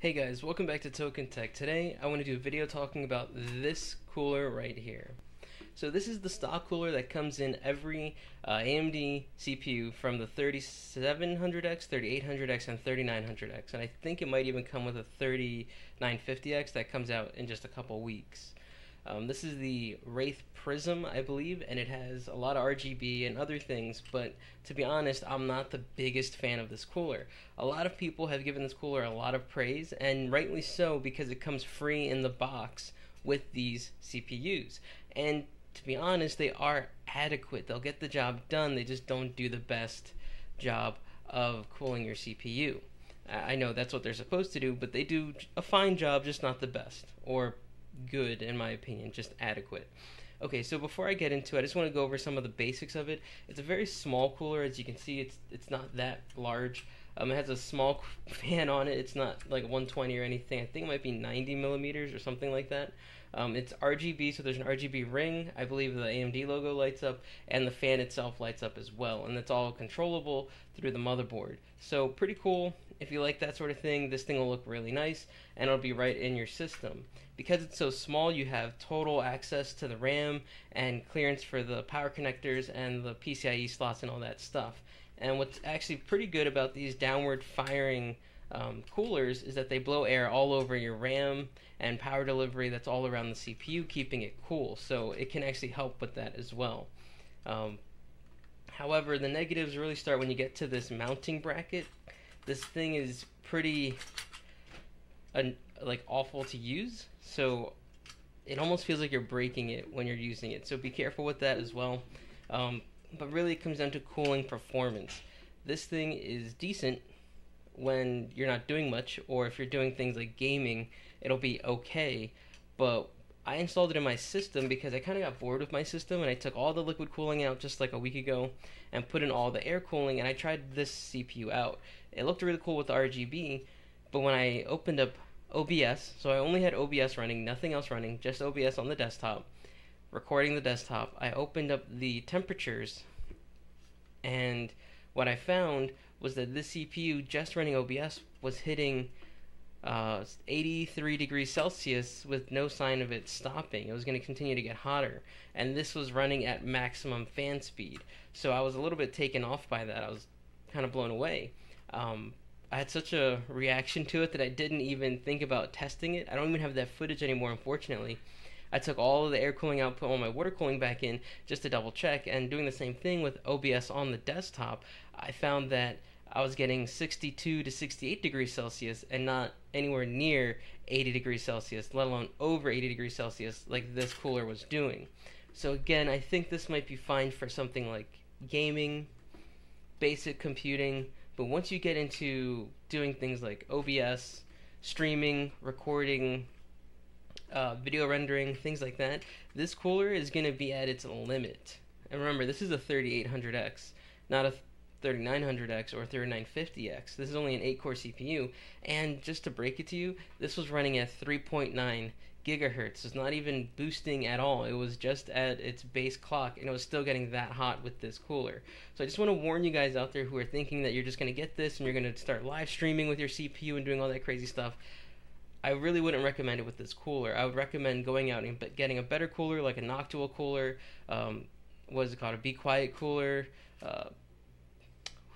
Hey guys, welcome back to Token Tech. Today I want to do a video talking about this cooler right here. So this is the stock cooler that comes in every uh, AMD CPU from the 3700X, 3800X, and 3900X. And I think it might even come with a 3950X that comes out in just a couple weeks. Um, this is the Wraith Prism, I believe, and it has a lot of RGB and other things, but to be honest, I'm not the biggest fan of this cooler. A lot of people have given this cooler a lot of praise, and rightly so, because it comes free in the box with these CPUs. And to be honest, they are adequate. They'll get the job done, they just don't do the best job of cooling your CPU. I know that's what they're supposed to do, but they do a fine job, just not the best. Or good in my opinion, just adequate. Okay, so before I get into it, I just want to go over some of the basics of it. It's a very small cooler, as you can see. It's it's not that large. Um, it has a small fan on it. It's not like 120 or anything. I think it might be 90 millimeters or something like that. Um, it's RGB, so there's an RGB ring. I believe the AMD logo lights up, and the fan itself lights up as well. And it's all controllable through the motherboard. So pretty cool. If you like that sort of thing, this thing will look really nice, and it'll be right in your system. Because it's so small, you have total access to the RAM and clearance for the power connectors and the PCIe slots and all that stuff. And what's actually pretty good about these downward firing um, coolers is that they blow air all over your RAM and power delivery that's all around the CPU, keeping it cool. So it can actually help with that as well. Um, however, the negatives really start when you get to this mounting bracket. This thing is pretty like awful to use, so it almost feels like you're breaking it when you're using it. So be careful with that as well. Um, but really, it comes down to cooling performance. This thing is decent when you're not doing much, or if you're doing things like gaming, it'll be okay. But I installed it in my system because I kind of got bored with my system and I took all the liquid cooling out just like a week ago and put in all the air cooling and I tried this CPU out. It looked really cool with the RGB, but when I opened up OBS, so I only had OBS running, nothing else running, just OBS on the desktop, recording the desktop, I opened up the temperatures and what I found was that this CPU just running OBS was hitting uh, 83 degrees Celsius with no sign of it stopping. It was going to continue to get hotter. And this was running at maximum fan speed. So I was a little bit taken off by that. I was kind of blown away. Um, I had such a reaction to it that I didn't even think about testing it. I don't even have that footage anymore, unfortunately. I took all of the air cooling out, put all my water cooling back in just to double check, and doing the same thing with OBS on the desktop, I found that I was getting 62 to 68 degrees Celsius and not anywhere near 80 degrees Celsius, let alone over 80 degrees Celsius like this cooler was doing. So again, I think this might be fine for something like gaming, basic computing, but once you get into doing things like OBS, streaming, recording, uh, video rendering, things like that, this cooler is going to be at its limit. And remember, this is a 3800X, not a 3900X or 3950X. This is only an 8 core CPU, and just to break it to you, this was running at 3.9 gigahertz. It's not even boosting at all. It was just at its base clock, and it was still getting that hot with this cooler. So I just want to warn you guys out there who are thinking that you're just going to get this and you're going to start live streaming with your CPU and doing all that crazy stuff. I really wouldn't recommend it with this cooler. I would recommend going out and getting a better cooler, like a Noctua cooler. Um, what is it called? A Be Quiet cooler. Uh,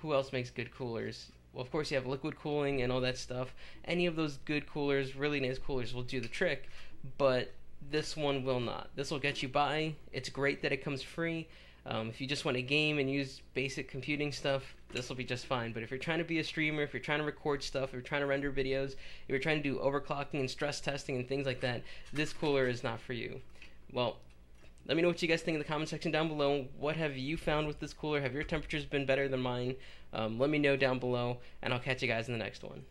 who else makes good coolers? Well, of course, you have liquid cooling and all that stuff. Any of those good coolers, really nice coolers, will do the trick, but this one will not. This will get you by. It's great that it comes free. Um, if you just want a game and use basic computing stuff, this will be just fine. But if you're trying to be a streamer, if you're trying to record stuff, if you're trying to render videos, if you're trying to do overclocking and stress testing and things like that, this cooler is not for you. Well, let me know what you guys think in the comment section down below. What have you found with this cooler? Have your temperatures been better than mine? Um, let me know down below, and I'll catch you guys in the next one.